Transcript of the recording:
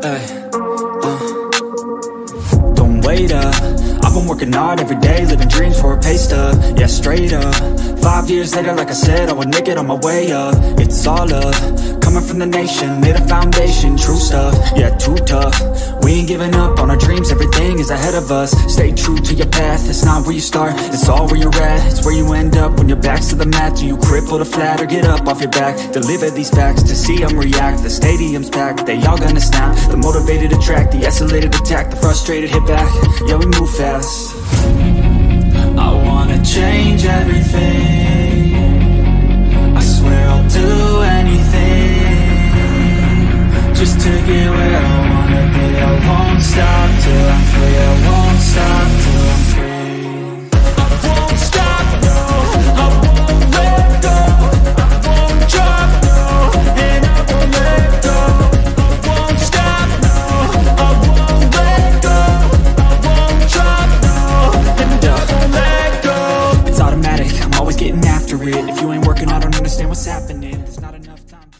Uh. Don't wait up. I've been working hard every day Living dreams for a pay stub. Yeah, straight up. Five years later, like I said I would make it on my way up. It's all up. Coming from the nation Made a foundation True stuff. Yeah, too tough. We ain't giving up ahead of us. Stay true to your path, it's not where you start. It's all where you're at, it's where you end up. When your back's to the mat, do you cripple the flat Or get up off your back, deliver these facts To see them react, the stadium's packed They all gonna snap, the motivated attract The isolated attack, the frustrated hit back. Yeah, we move fast. I wanna change everything. I swear I'll do anything Just to get where I wanna be If you ain't working, I don't understand what's happening. There's not enough time